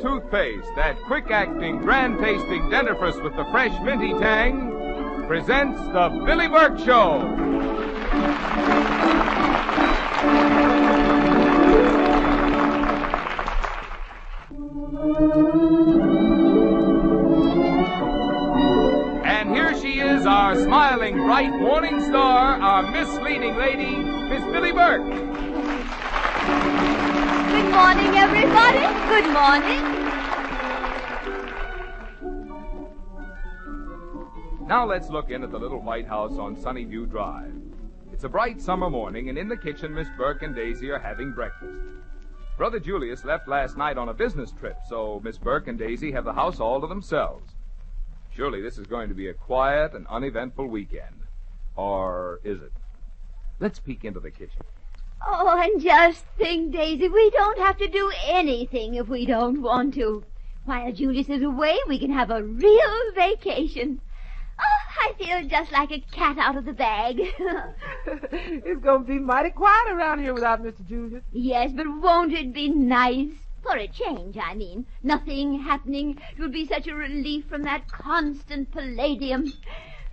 toothpaste, that quick acting, grand tasting dentifrice with the fresh minty tang, presents The Billie Burke Show. And here she is, our smiling, bright morning star, our misleading lady, Miss Billie Burke. Good morning, everybody. Good morning. Now let's look in at the little White House on Sunnyview Drive. It's a bright summer morning, and in the kitchen, Miss Burke and Daisy are having breakfast. Brother Julius left last night on a business trip, so Miss Burke and Daisy have the house all to themselves. Surely this is going to be a quiet and uneventful weekend. Or is it? Let's peek into the kitchen. Oh, and just think, Daisy, we don't have to do anything if we don't want to. While Julius is away, we can have a real vacation. Oh, I feel just like a cat out of the bag. it's going to be mighty quiet around here without Mr. Julius. yes, but won't it be nice? For a change, I mean. Nothing happening. It will be such a relief from that constant palladium.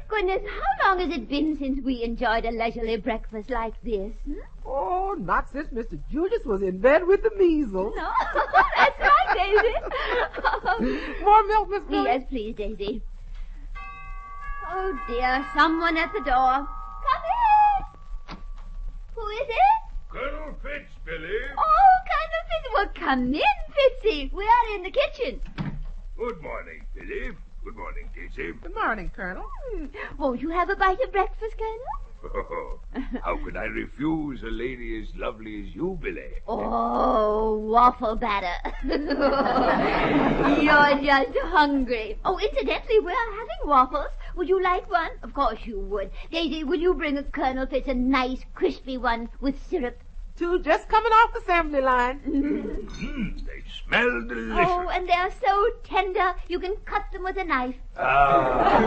Goodness, how long has it been since we enjoyed a leisurely breakfast like this? hmm? Oh, not since Mr. Julius was in bed with the measles. No, that's right, Daisy. More milk, Miss Billie? yes, please, Daisy. Oh dear, someone at the door. Come in. Who is it? Colonel Fitts, Billie. Oh, Colonel Fitzy. Well, come in, Fitzy. We are in the kitchen. Good morning, Billie. Good morning, Daisy. Good morning, Colonel. Hmm. Won't you have a bite of breakfast, Colonel? Oh, How could I refuse a lady as lovely as you, Billie? Oh, waffle batter. You're just hungry. Oh, incidentally, we're having waffles. Would you like one? Of course you would. Daisy, will you bring a Colonel Fitts a nice crispy one with syrup? Two just coming off the assembly line. Mmm, they smell delicious. Oh, and they're so tender, you can cut them with a knife. Ah.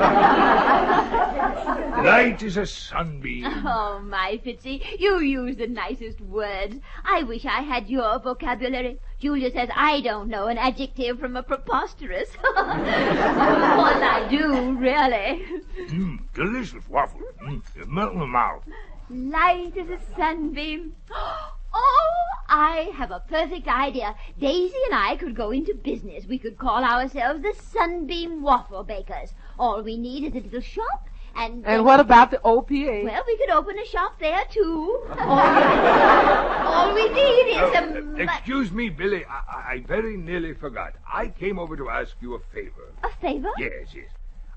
Light as a sunbeam. Oh, my Fitzy, you use the nicest words. I wish I had your vocabulary. Julia says I don't know an adjective from a preposterous. well, I do, really. Mmm, delicious waffle. Mmm, you melt in the mouth. Light as a sunbeam. Oh, I have a perfect idea. Daisy and I could go into business. We could call ourselves the Sunbeam Waffle Bakers. All we need is a little shop and... And what about the OPA? Well, we could open a shop there, too. All, all we need is a... uh, excuse me, Billie. I, I- I very nearly forgot. I came over to ask you a favor. A favor? Yes, yes.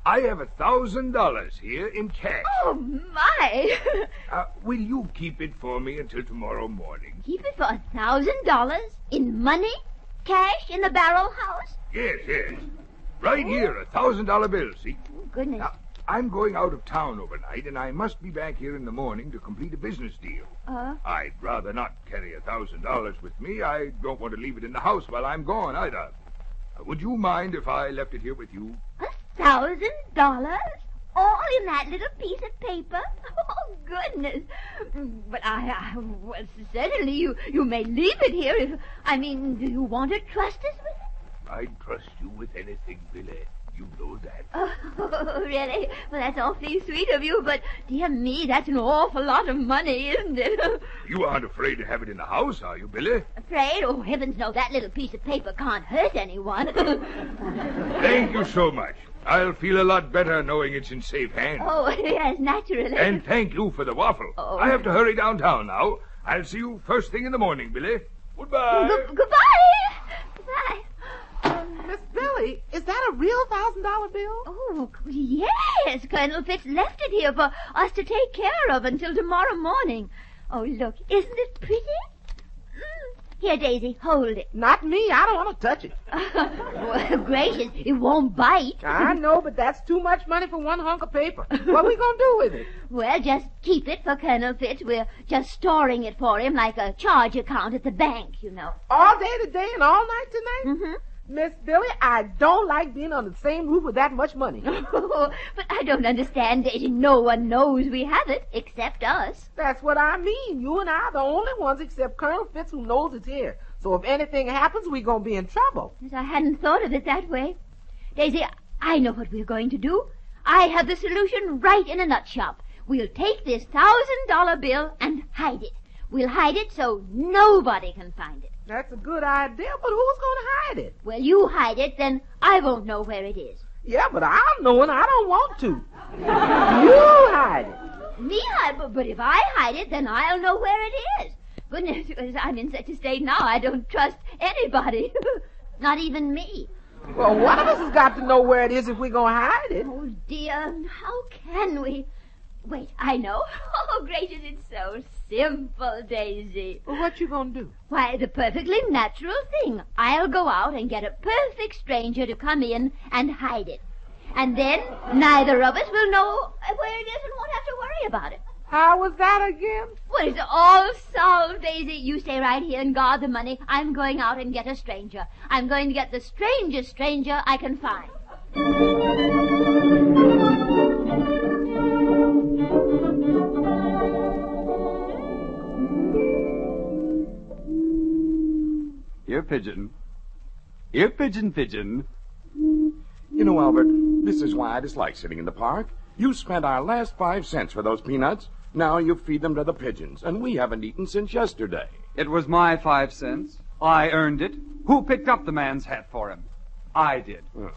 I have a thousand dollars here in cash. Oh, my. Uh, will you keep it for me until tomorrow morning? Keep it for a thousand dollars in money? Cash in the barrel house? Yes, yes. Right here, a thousand dollar bill, see? Oh, goodness. Now, I'm going out of town overnight, and I must be back here in the morning to complete a business deal. Uh, I'd rather not carry a thousand dollars with me. I don't want to leave it in the house while I'm gone either. Uh, would you mind if I left it here with you? a thousand dollars? All in that little piece of paper? Oh, goodness. But I, I well, certainly you, you may leave it here if, I mean, do you want to trust us with it? I'd trust you with anything, Billie. You know that. Oh, really? Well, that's awfully sweet of you, but dear me, that's an awful lot of money, isn't it? You aren't afraid to have it in the house, are you, Billie? Afraid? Oh, heavens no, that little piece of paper can't hurt anyone. Thank you so much. I'll feel a lot better knowing it's in safe hands. oh, yes, naturally. And thank you for the waffle. Oh. I have to hurry downtown now. I'll see you first thing in the morning, Billie. Goodbye. Good- goodbye. Goodbye. Miss Billie, is that a real thousand dollar bill? Oh, yes. Colonel Fitts left it here for us to take care of until tomorrow morning. Oh, look, isn't it pretty? Here, Daisy, hold it. Not me. I don't want to touch it. well, gracious, it won't bite. I know, but that's too much money for one hunk of paper. What are we gonna do with it? Well, just keep it for Colonel Fitts. We're just storing it for him like a charge account at the bank, you know. All day today and all night tonight? Mm-hmm. Miss Billie, I don't like being on the same roof with that much money. but I don't understand, Daisy. No one knows we have it except us. That's what I mean. You and I are the only ones except Colonel Fitts who knows it's here. So if anything happens, we're gonna be in trouble. Yes, I hadn't thought of it that way. Daisy, I know what we're going to do. I have the solution right in a nutshell. We'll take this thousand dollar bill and hide it. We'll hide it so nobody can find it. That's a good idea, but who's gonna hide it? Well, you hide it, then I won't know where it is. Yeah, but I'll know and I don't want to. you hide it. Me hide, but, but if I hide it, then I'll know where it is. Goodness, I'm in such a state now, I don't trust anybody. Not even me. Well, one of us has got to know where it is if we're gonna hide it. Oh, dear, how can we? Wait, I know. Oh, gracious, it's so simple, Daisy. Well, what you gonna do? Why, the perfectly natural thing. I'll go out and get a perfect stranger to come in and hide it. And then neither of us will know where it is and won't have to worry about it. How was that again? Well, it's all solved, Daisy. You stay right here and guard the money. I'm going out and get a stranger. I'm going to get the strangest stranger I can find. Here, pigeon. Here, pigeon, pigeon. You know, Albert, this is why I dislike sitting in the park. You spent our last five cents for those peanuts. Now you feed them to the pigeons, and we haven't eaten since yesterday. It was my five cents. I earned it. Who picked up the man's hat for him? I did. Oh.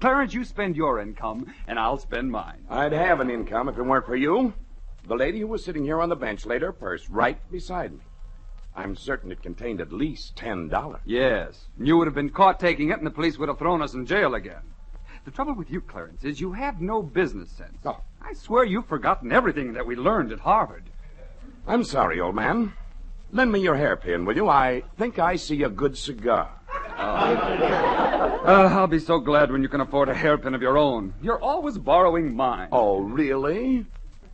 Clarence, you spend your income, and I'll spend mine. I'd have an income if it weren't for you. The lady who was sitting here on the bench laid her purse right beside me. I'm certain it contained at least ten dollars. Yes. You would have been caught taking it, and the police would have thrown us in jail again. The trouble with you, Clarence, is you have no business sense. Oh. I swear you've forgotten everything that we learned at Harvard. I'm sorry, old man. Lend me your hairpin, will you? I think I see a good cigar. Uh, I'll be so glad when you can afford a hairpin of your own. You're always borrowing mine. Oh, really?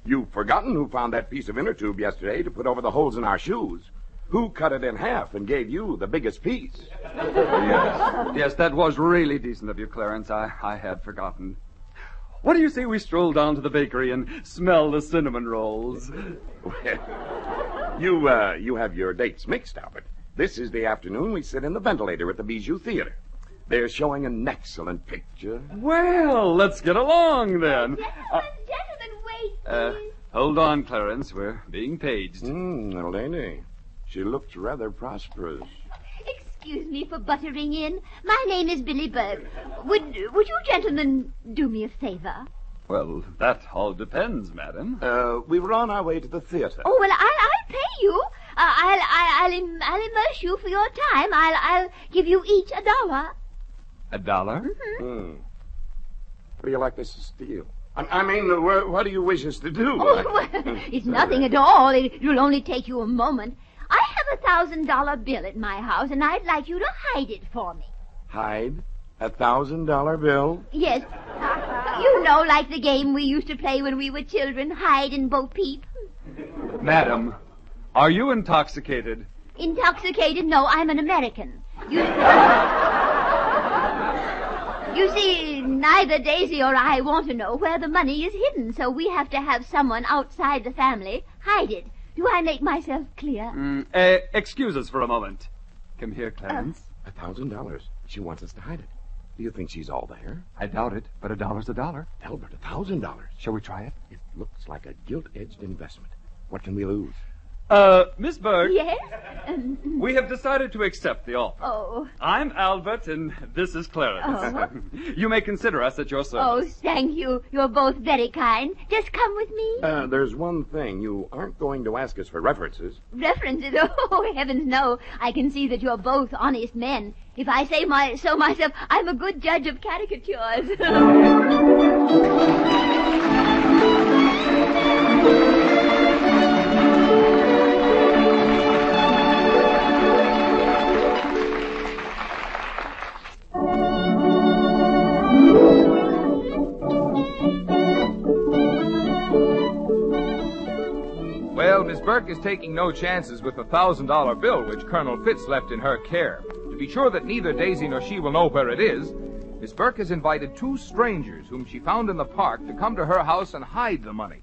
You've forgotten who found that piece of inner tube yesterday to put over the holes in our shoes. Who cut it in half and gave you the biggest piece? Yes. Yes, that was really decent of you, Clarence. I, I had forgotten. What do you say we stroll down to the bakery and smell the cinnamon rolls? Well, you, uh, you have your dates mixed, Albert. This is the afternoon we sit in the ventilator at the Bijou Theater. They're showing an excellent picture. Well, let's get along then. Gentlemen, Uh, gentlemen, wait, uh, hold on, Clarence. We're being paged. Hmm, little lady. She looks rather prosperous. Excuse me for buttering in. My name is Billie Burke. Would would you gentlemen do me a favor? Well, that all depends, madam. Uh, we were on our way to the theater. Oh well, I'll I'll pay you. Uh, I'll I'll I'll, im- I'll immerse you for your time. I'll I'll give you each a dollar. A dollar? Hmm. What do you like us to steal? I, I mean, uh, what, what do you wish us to do? Oh well, it's nothing at all. It, it'll only take you a moment. I have a thousand dollar bill at my house, and I'd like you to hide it for me. Hide a thousand dollar bill? Yes, you know, like the game we used to play when we were children, hide and bo peep. Madam, are you intoxicated? Intoxicated? No, I'm an American. You, you see, neither Daisy or I want to know where the money is hidden, so we have to have someone outside the family hide it. Do I make myself clear? Mm, uh, excuse us for a moment. Come here, Clarence. A thousand dollars. She wants us to hide it. Do you think she's all there? I doubt it, but a dollar's a dollar. Albert, a thousand dollars. Shall we try it? It looks like a gilt-edged investment. What can we lose? Uh, Miss Burke, Yes? Um, we have decided to accept the offer. oh, I'm Albert, and this is Clarence. Oh. you may consider us at your service. oh, thank you. You're both very kind. Just come with me. Uh, there's one thing. You aren't going to ask us for references. References? Oh, heavens no. I can see that you're both honest men. If I say my so myself, I'm a good judge of caricatures. Burke is taking no chances with the thousand dollar bill which Colonel Fitts left in her care. To be sure that neither Daisy nor she will know where it is, Miss Burke has invited two strangers whom she found in the park to come to her house and hide the money.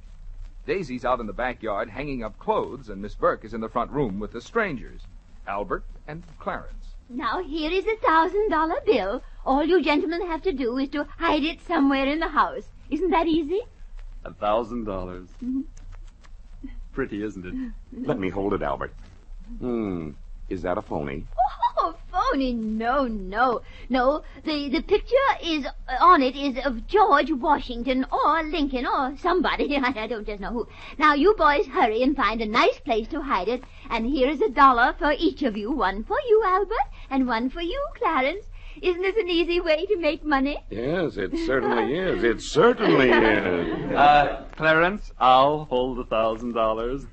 Daisy's out in the backyard hanging up clothes, and Miss Burke is in the front room with the strangers. Albert, and Clarence. Now, here is a thousand dollar bill. All you gentlemen have to do is to hide it somewhere in the house. Isn't that easy? A thousand dollars. Mm-hmm. Pretty, isn't it? Let me hold it, Albert. Hmm. Is that a phony? Oh, phony. No, no. No, the, the picture is, on it is of George Washington or Lincoln or somebody. I don't just know who. Now, you boys hurry and find a nice place to hide it. And here is a dollar for each of you. One for you, Albert, and one for you, Clarence. Isn't this an easy way to make money? Yes, it certainly is. It certainly is. Uh, Clarence, I'll hold a thousand dollars.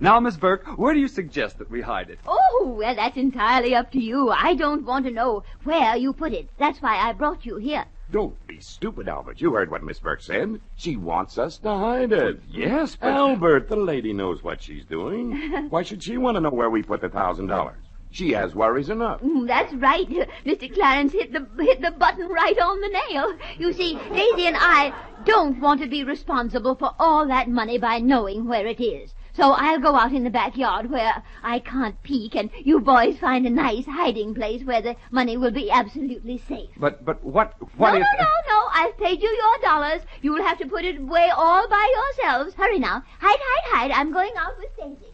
Now, Miss Burke, where do you suggest that we hide it? Oh, well, that's entirely up to you. I don't want to know where you put it. That's why I brought you here. Don't be stupid, Albert. You heard what Miss Burke said. She wants us to hide it. Yes, but Albert, the lady knows what she's doing. Why should she want to know where we put the thousand dollars? She has worries enough. Mm, That's right. Mr. Clarence hit the hit the button right on the nail. You see, Daisy and I don't want to be responsible for all that money by knowing where it is. So I'll go out in the backyard where I can't peek, and you boys find a nice hiding place where the money will be absolutely safe. But but what what no, if no, no, no. I've paid you your dollars. You'll have to put it away all by yourselves. Hurry now. Hide, hide, hide. I'm going out with Daisy.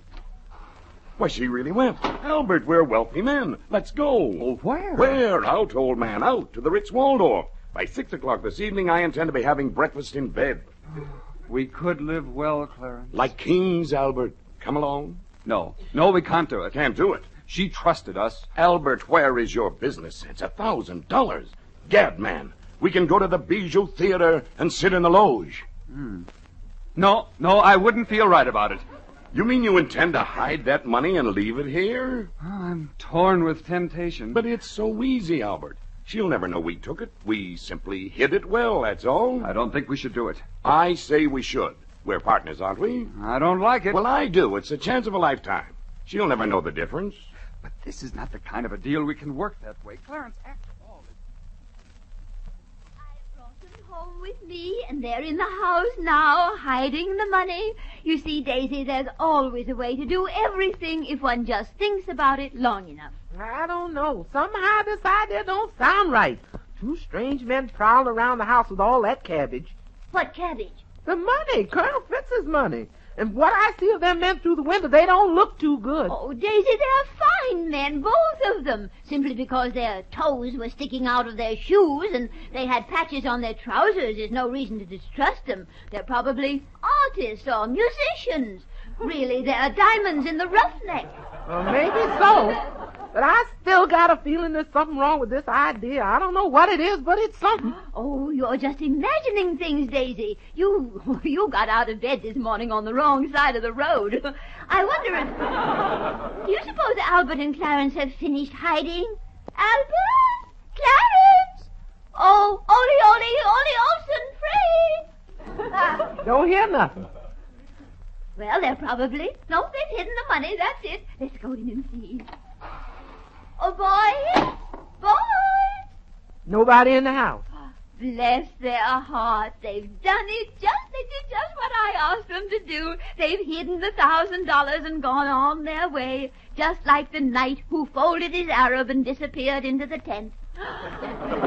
Why, she really went. Albert, we're wealthy men. Let's go. Oh, where? Where? Out, old man, out to the Ritz Waldorf. By six o'clock this evening, I intend to be having breakfast in bed. We could live well, Clarence. Like kings, Albert. Come along. No, no, we can't do it. Can't do it. She trusted us. Albert, where is your business? It's a thousand dollars. Gad, man, we can go to the Bijou Theater and sit in the loge. Hmm. No, no, I wouldn't feel right about it. You mean you intend to hide that money and leave it here? Oh, I'm torn with temptation. But it's so easy, Albert. She'll never know we took it. We simply hid it well, that's all. I don't think we should do it. I say we should. We're partners, aren't we? I don't like it. Well, I do. It's a chance of a lifetime. She'll never know the difference. but this is not the kind of a deal we can work that way. Clarence, after all. I brought them home with me, and they're in the house now, hiding the money. You see, Daisy, there's always a way to do everything if one just thinks about it long enough. I don't know. Somehow this idea don't sound right. Two strange men prowled around the house with all that cabbage. What cabbage? The money, Colonel Fitts's money. And what I see of them men through the window, they don't look too good. Oh, Daisy, they're fine men, both of them. Simply because their toes were sticking out of their shoes and they had patches on their trousers is no reason to distrust them. They're probably artists or musicians. Really, they're diamonds in the roughneck. Well, maybe so. But I still got a feeling there's something wrong with this idea. I don't know what it is, but it's something. Oh, you're just imagining things, Daisy. You you got out of bed this morning on the wrong side of the road. I wonder if. Do you suppose Albert and Clarence have finished hiding? Albert? Clarence? Oh, Ollie, Ollie, Ollie Olson, free! Don't hear nothing. Well, they're probably. No, they've hidden the money. That's it. Let's go in and see. Oh, boys! Boys! Nobody in the house. Ah, bless their hearts. They've done it just, they did just what I asked them to do. They've hidden the thousand dollars and gone on their way, just like the knight who folded his Arab and disappeared into the tent.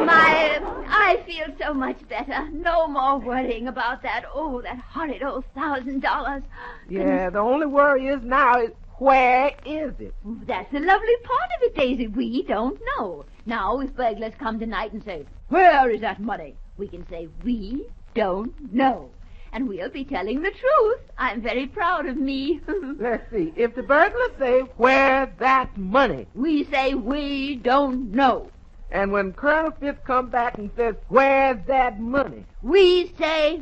My, I feel so much better. No more worrying about that. Oh, that horrid old thousand dollars. Yeah, the only worry is now is where is it? That's the lovely part of it, Daisy. We don't know. Now, if burglars come tonight and say, Where is that money? We can say, We don't know. And we'll be telling the truth. I'm very proud of me. Let's see. If the burglars say, where's that money? we say, We don't know. And when Colonel Fitts come back and says, where's that money? We say,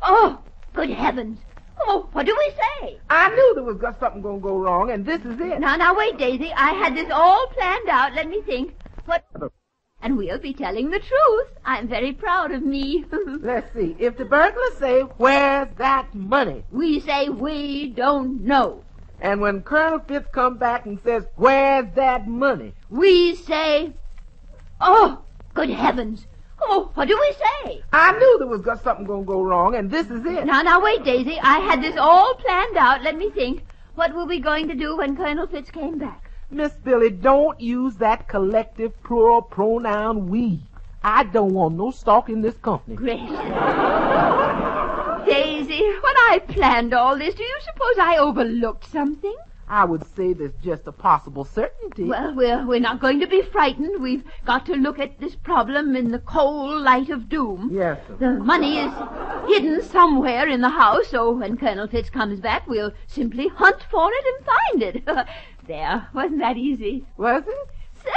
Oh, good heavens. Oh, what do we say? I knew there was got something going to go wrong, and this is it. Now, now, wait, Daisy. I had this all planned out. Let me think. What? And we'll be telling the truth. I'm very proud of me. Let's see. If the burglars say, where's that money? we say, We don't know. And when Colonel Fitts come back and says, where's that money? We say, Oh, good heavens. Oh, what do we say? I knew there was got something going to go wrong, and this is it. Now, now, wait, Daisy. I had this all planned out. Let me think. What were we going to do when Colonel Fitts came back? Miss Billie, don't use that collective plural pronoun we. I don't want no stalk in this company. Gracious. Daisy, when I planned all this, do you suppose I overlooked something? I would say there's just a possible certainty. Well, we're, we're not going to be frightened. We've got to look at this problem in the cold light of doom. yes, sir. The money is hidden somewhere in the house, so when Colonel Fitts comes back, we'll simply hunt for it and find it. there, wasn't that easy? Was it?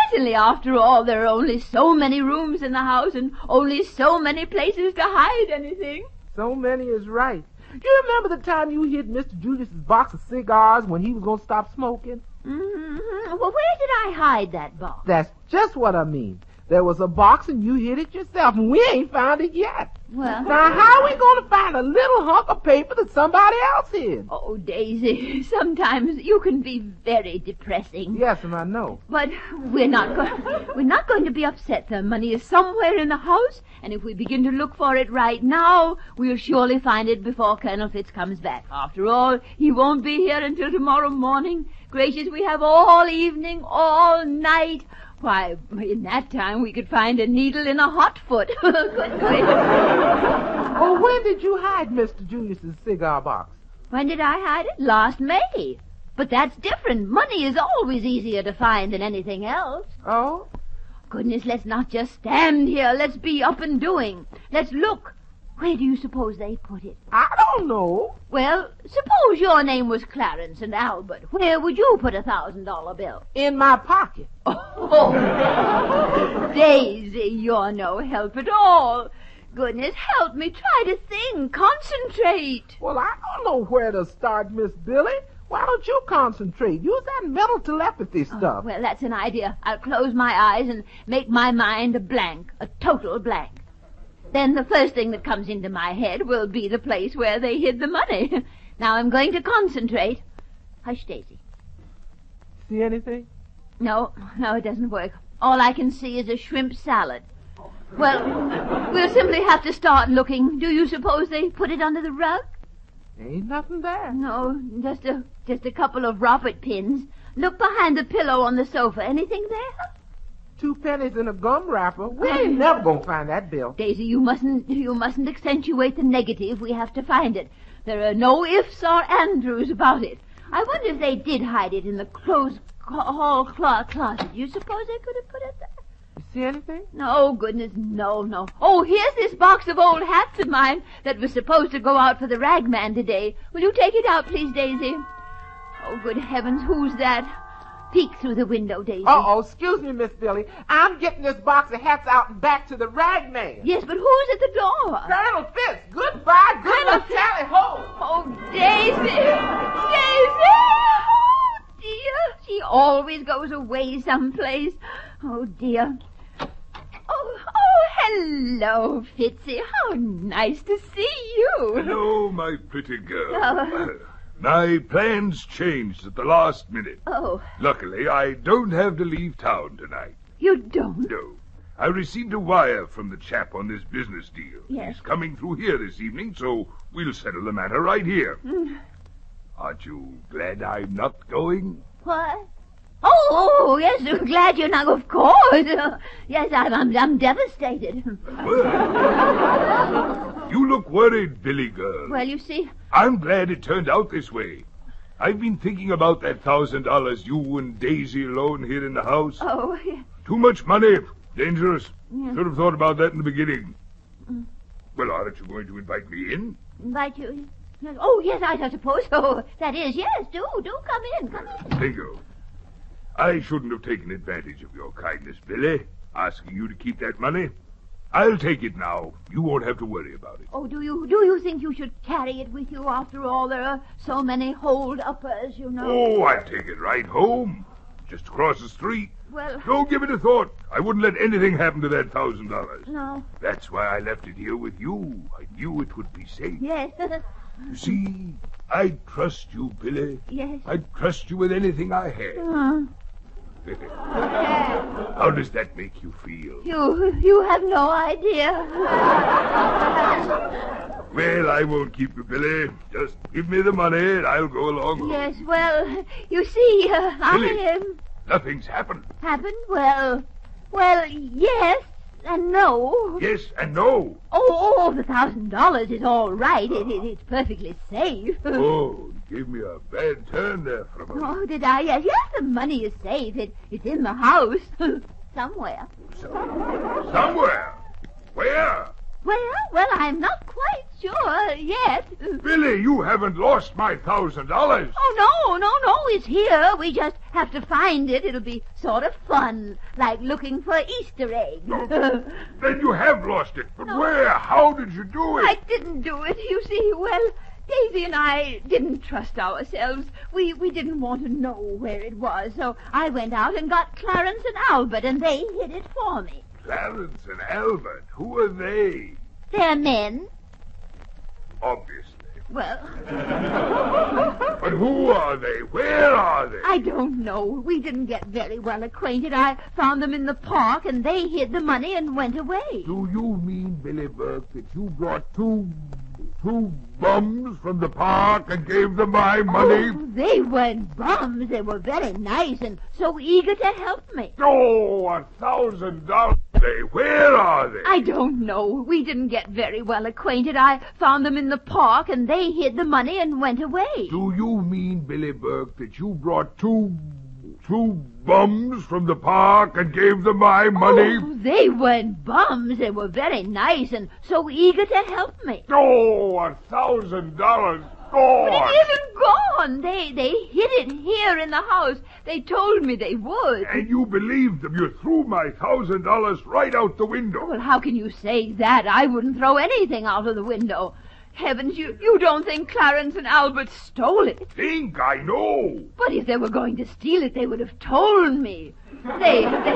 Certainly, after all, there are only so many rooms in the house and only so many places to hide anything. So many is right. You remember the time you hid Mr. Julius's box of cigars when he was going to stop smoking? hmm Well, where did I hide that box? That's just what I mean. There was a box and you hid it yourself, and we ain't found it yet. Well, Now, how are we going to find a little hunk of paper that somebody else hid? oh, Daisy, sometimes you can be very depressing. Yes, and I know. But we're not going. We're not going to be upset. The money is somewhere in the house, and if we begin to look for it right now, we'll surely find it before Colonel Fitts comes back. After all, he won't be here until tomorrow morning. Gracious, we have all evening, all night. Why, in that time we could find a needle in a hot foot. Good gracious. Oh, when did you hide Mr. Julius's cigar box? When did I hide it? Last May. But that's different. Money is always easier to find than anything else. Oh? Goodness, let's not just stand here. Let's be up and doing. Let's look. Where do you suppose they put it? I don't know. Well, suppose your name was Clarence and Albert. Where would you put a thousand dollar bill? In my pocket. Oh, Daisy, you're no help at all. Goodness, help me. Try to think. Concentrate. Well, I don't know where to start, Miss Billie. Why don't you concentrate? Use that mental telepathy oh, stuff. Well, that's an idea. I'll close my eyes and make my mind a blank, a total blank. Then the first thing that comes into my head will be the place where they hid the money. Now I'm going to concentrate. Hush, Daisy. See anything? No, no, it doesn't work. All I can see is a shrimp salad. Well, we'll simply have to start looking. Do you suppose they put it under the rug? Ain't nothing there. No, just a just a couple of robert pins. Look behind the pillow on the sofa. Anything there? Two pennies in a gum wrapper. We ain't never gonna find that bill. Daisy, you mustn't you mustn't accentuate the negative. We have to find it. There are no ifs or andrews about it. I wonder if they did hide it in the clothes clo- hall clo- closet. You suppose they could have put it there? You see anything? No, goodness, no, no. Oh, here's this box of old hats of mine that was supposed to go out for the ragman today. Will you take it out, please, Daisy? Oh, good heavens, who's that? Peek through the window, Daisy. Uh-oh, excuse me, Miss Billie. I'm getting this box of hats out and back to the rag man. Yes, but who's at the door? Colonel Fitts, goodbye, good Colonel luck, tally ho. Oh, Daisy! Daisy! Oh, dear. She always goes away someplace. Oh, dear. Oh, oh, hello, Fitzy. How nice to see you. Hello, my pretty girl. Oh. My plans changed at the last minute. Oh, Luckily, I don't have to leave town tonight. you don't? No. I received a wire from the chap on this business deal. Yes. He's coming through here this evening, so we'll settle the matter right here. Hmm. Aren't you glad I'm not going? What? Oh, oh, yes, I'm glad you're not, of course. yes, I'm, I'm, I'm devastated. Well, you look worried, Billie girl. Well, you see, I'm glad it turned out this way. I've been thinking about that thousand dollars you and Daisy alone here in the house. oh, Too much money. Dangerous. Yeah. Should have thought about that in the beginning. Mm. Well, aren't you going to invite me in? invite you. Oh, yes, I suppose so. That is, yes, do, do come in, come in. Bingo. I shouldn't have taken advantage of your kindness, Billie, asking you to keep that money. I'll take it now. You won't have to worry about it. Oh, do you do you think you should carry it with you? After all, there are so many hold-uppers, you know. Oh, I'll take it right home. Just across the street. Well, Don't give it a thought. I wouldn't let anything happen to that thousand dollars. no. That's why I left it here with you. I knew it would be safe. Yes, You see, I trust you, Billie. yes. I'd trust you with anything I had. Uh, How does that make you feel? you you have no idea. Well, I won't keep you, Billie. Just give me the money and I'll go along. home. yes, well, you see, uh, I am. Nothing's happened. Happened? Well, well, yes and no. Yes and no. Oh, oh, the thousand dollars is all right. It, it, it's perfectly safe. Oh, give me a bad turn there for a moment. Oh, did I? Yes, yes, the money is safe. It, it's in the house. Somewhere. Somewhere. Where? Well, well, I'm not quite sure yet. Billie, you haven't lost my thousand dollars. Oh, no, no, no, it's here. We just have to find it. It'll be sort of fun, like looking for Easter eggs. Then you have lost it. But where? How did you do it? I didn't do it, you see. Well, Daisy and I didn't trust ourselves. We we didn't want to know where it was, so I went out and got Clarence and Albert, and they hid it for me. Clarence and Albert. Who are they? They're men. Obviously. Well, But who are they? Where are they? I don't know. We didn't get very well acquainted. I found them in the park, and they hid the money and went away. Do you mean, Billie Burke, that you brought two, two bums from the park and gave them my money? Oh, they weren't bums. They were very nice and so eager to help me. Oh, a thousand dollars. They, where are they? I don't know. We didn't get very well acquainted. I found them in the park, and they hid the money and went away. Do you mean, Billie Burke, that you brought two, two bums from the park and gave them my money? Oh, they weren't bums. They were very nice and so eager to help me. Oh, a thousand dollars gone. But it isn't gone. They they hid it here in the house. They told me they would. And you believed them. You threw my thousand dollars right out the window. Well, how can you say that? I wouldn't throw anything out of the window. Heavens, you, you don't think Clarence and Albert stole it? Think I know. But if they were going to steal it, they would have told me. They, they,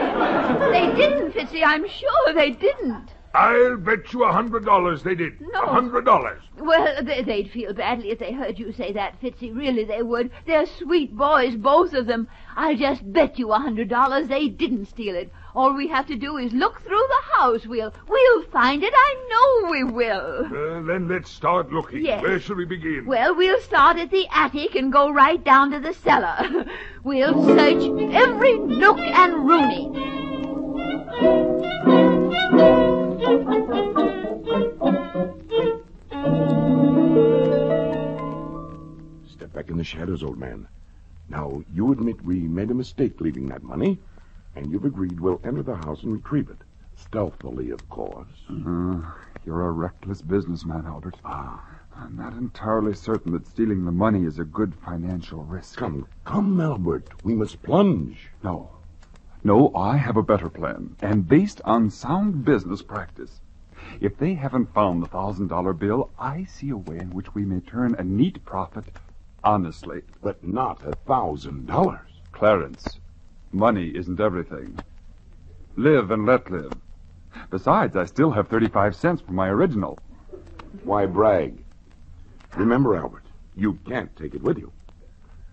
they didn't, Fitzy. I'm sure they didn't. I'll bet you a hundred dollars they did. No. A hundred dollars. Well, they, they'd feel badly if they heard you say that, Fitzy. Really, they would. They're sweet boys, both of them. I'll just bet you a hundred dollars they didn't steal it. All we have to do is look through the house. We'll, we'll find it. I know we will. Uh, then let's start looking. Yes. Where shall we begin? Well, we'll start at the attic and go right down to the cellar. We'll search every nook and rooney. Step back in the shadows, old man. Now, you admit we made a mistake leaving that money, and you've agreed we'll enter the house and retrieve it. Stealthily, of course. Uh, you're a reckless businessman, Albert. Ah. I'm not entirely certain that stealing the money is a good financial risk. Come, come, Albert. We must plunge. No. No, I have a better plan, and based on sound business practice. If they haven't found the thousand dollar bill, I see a way in which we may turn a neat profit honestly. But not a thousand dollars. Clarence, money isn't everything. Live and let live. Besides, I still have 35 cents for my original. Why brag? Remember, Albert, you can't take it with you.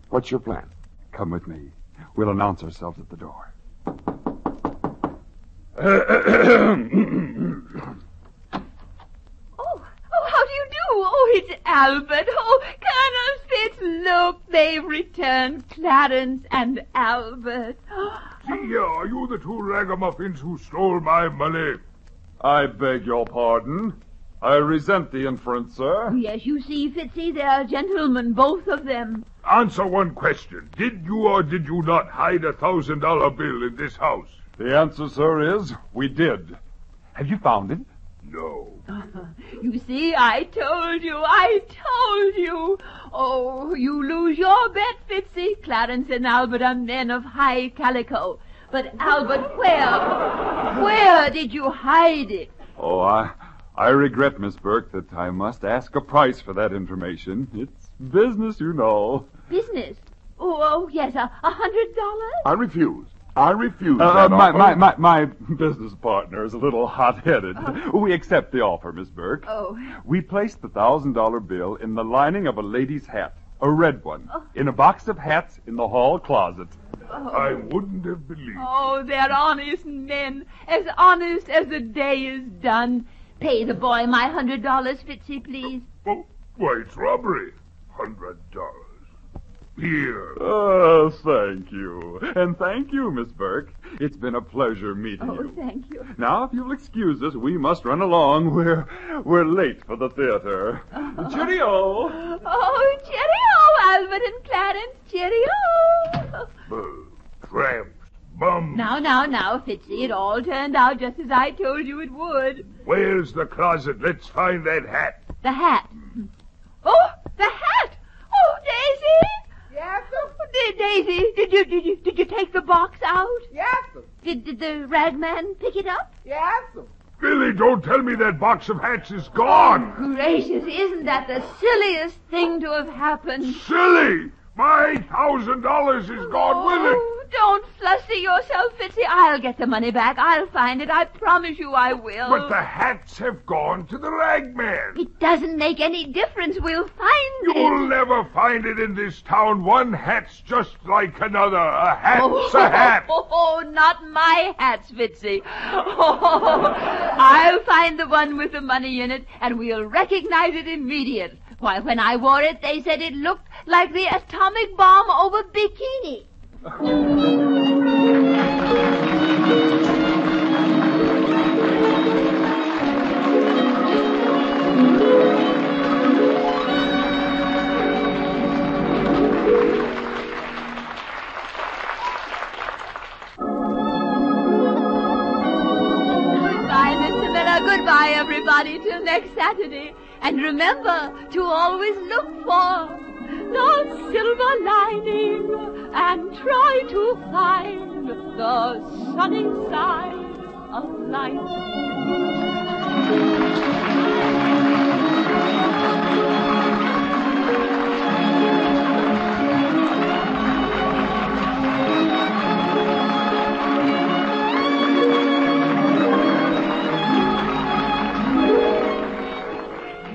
What's your plan? Come with me. We'll announce ourselves at the door. Oh, oh, how do you do? Oh, it's Albert. Oh, Colonel Fitts, look, they've returned Clarence and Albert. See here, are you the two ragamuffins who stole my money? I beg your pardon. I resent the inference, sir. Yes, you see, Fitzy, they're gentlemen, both of them. Answer one question. Did you or did you not hide a thousand dollar bill in this house? The answer, sir, is we did. Have you found it? No. You see, I told you, I told you. Oh, you lose your bet, Fitzy. Clarence and Albert are men of high calico. But Albert, where, where did you hide it? Oh, I, I regret, Miss Burke, that I must ask a price for that information. It's business, you know. Business. Oh, oh yes, a, a hundred dollars? I refuse. I refuse. Uh, that my, offer. my, my, my business partner is a little hot-headed. We accept the offer, Miss Burke. Oh, We placed the thousand dollar bill in the lining of a lady's hat, a red one, in a box of hats in the hall closet. I wouldn't have believed. oh, they're honest men, as honest as the day is done. Pay the boy my hundred dollars, Fitzy, please. Oh, why, it's robbery. Hundred dollars. Here. Oh, thank you. And thank you, Miss Burke. It's been a pleasure meeting you. Oh, you. thank you. Now, if you'll excuse us, we must run along. We're we're late for the theater. Cheerio! Oh, cheerio, Albert and Clarence. Cheerio. Tramps, bums. Now, now, now, Fitzy, it all turned out just as I told you it would. Where's the closet? Let's find that hat. The hat. Oh, the hat! Oh, Daisy! Yes, sir. Da- Daisy, did you, did you did you take the box out? Yes, sir. Did, did the ragman pick it up? Yes, sir. Billie, don't tell me that box of hats is gone. Oh, gracious, isn't that the silliest thing to have happened? Silly! My thousand dollars is gone with it. Oh, Oh, don't fluster yourself, Fitzy. I'll get the money back. I'll find it. I promise you I will. But the hats have gone to the ragman. It doesn't make any difference. We'll find it. You'll never find it in this town. One hat's just like another. A hat's a hat. Oh, oh, not my hats, Fitzy. Oh, I'll find the one with the money in it, and we'll recognize it immediate. Why, when I wore it, they said it looked like the atomic bomb over Bikini. Goodbye, everybody, till next Saturday. And remember to always look for the silver lining and try to find the sunny side of life.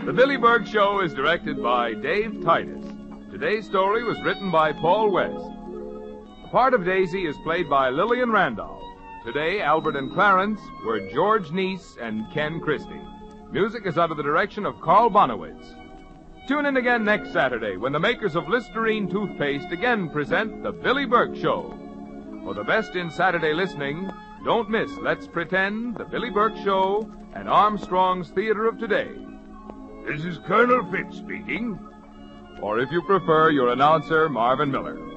The Billie Burke Show is directed by Dave Titus. Today's story was written by Paul West. The part of Daisy is played by Lillian Randolph. Today, Albert and Clarence were George Neise and Ken Christy. Music is under the direction of Carl Bonowitz. Tune in again next Saturday when the makers of Listerine toothpaste again present The Billie Burke Show. For the best in Saturday listening, don't miss Let's Pretend, The Billie Burke Show, and Armstrong's Theater of Today. This is Colonel Fitts speaking. Or if you prefer, your announcer, Marvin Miller.